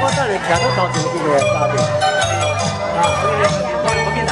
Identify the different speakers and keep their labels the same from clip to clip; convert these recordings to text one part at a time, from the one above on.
Speaker 1: 我这里全都是当地的，当地啊，当地的，
Speaker 2: 当地不给拿。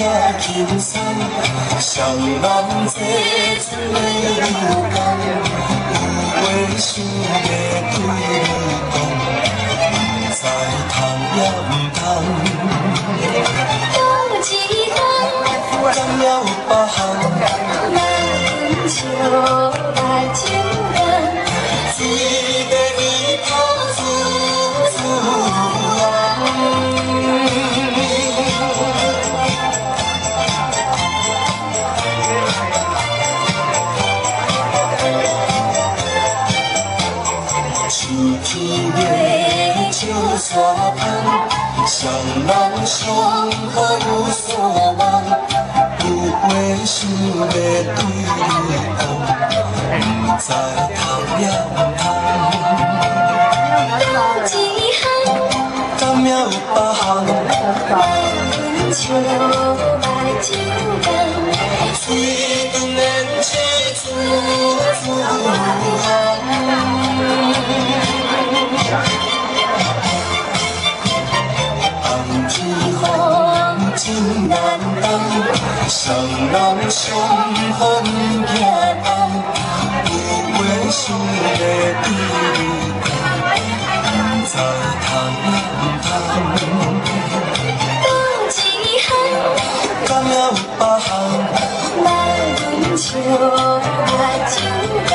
Speaker 2: 谁人坐出的流光，有话想要对你讲，不知通也唔通。
Speaker 3: 有一人，
Speaker 2: 敢也有别项，
Speaker 3: 难求
Speaker 2: 天天月照山旁，双人相好有所望，有话想要对你讲，不知通也唔通。
Speaker 3: 有一项
Speaker 2: 敢也有别项，
Speaker 3: 难求爱情人，
Speaker 2: 水长连起自自双人双份惊，有话想要对你讲，通不通。感情遗憾，有，笑，我。